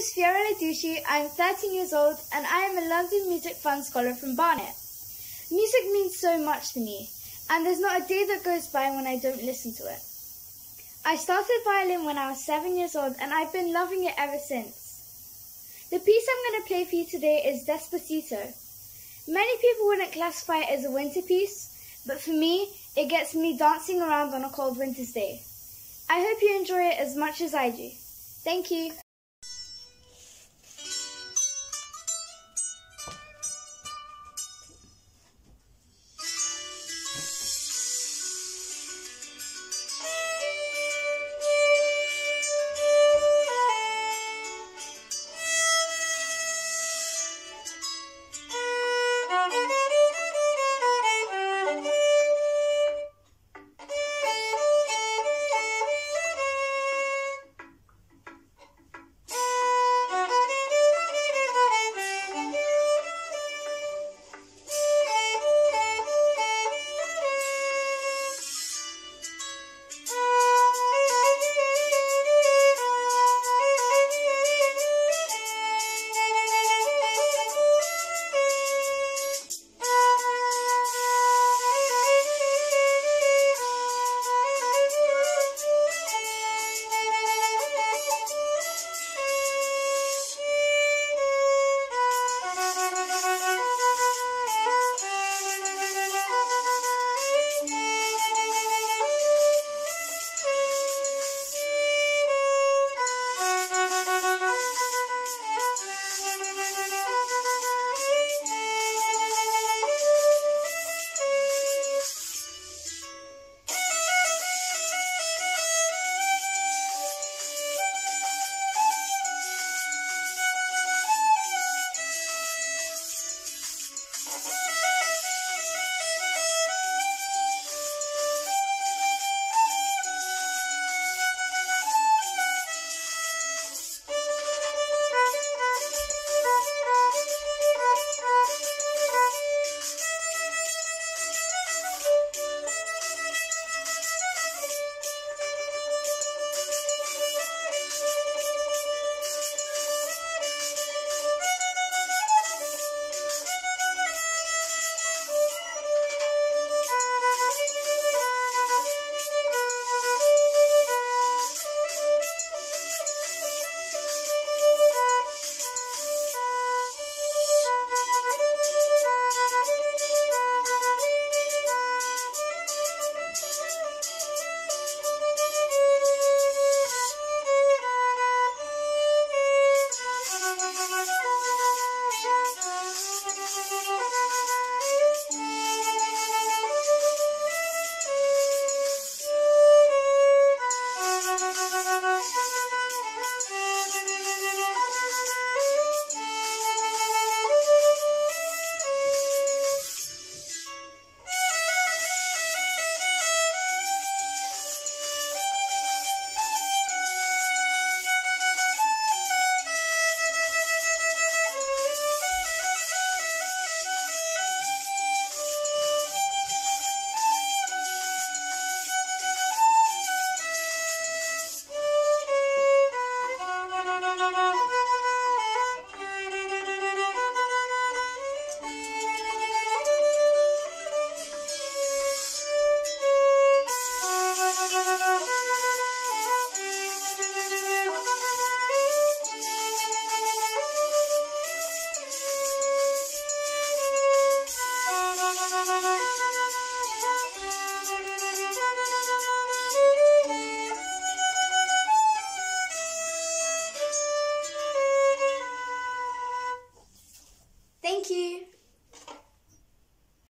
is Fiora Laducci. I'm 13 years old and I am a London Music Fund Scholar from Barnet. Music means so much to me and there's not a day that goes by when I don't listen to it. I started violin when I was 7 years old and I've been loving it ever since. The piece I'm going to play for you today is Despacito. Many people wouldn't classify it as a winter piece, but for me, it gets me dancing around on a cold winter's day. I hope you enjoy it as much as I do. Thank you.